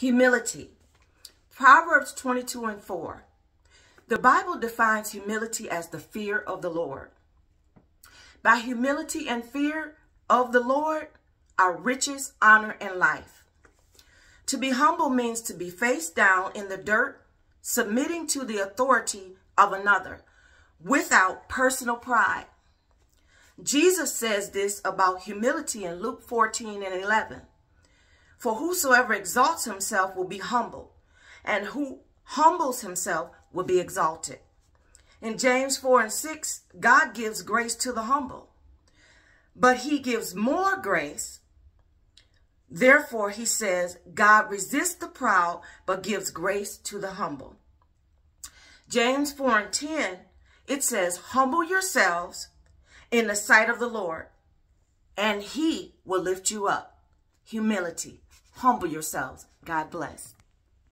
Humility. Proverbs 22 and 4. The Bible defines humility as the fear of the Lord. By humility and fear of the Lord are riches, honor, and life. To be humble means to be face down in the dirt, submitting to the authority of another without personal pride. Jesus says this about humility in Luke 14 and 11. For whosoever exalts himself will be humbled, and who humbles himself will be exalted. In James 4 and 6, God gives grace to the humble, but he gives more grace. Therefore, he says, God resists the proud, but gives grace to the humble. James 4 and 10, it says, humble yourselves in the sight of the Lord, and he will lift you up. Humility. Humble yourselves. God bless.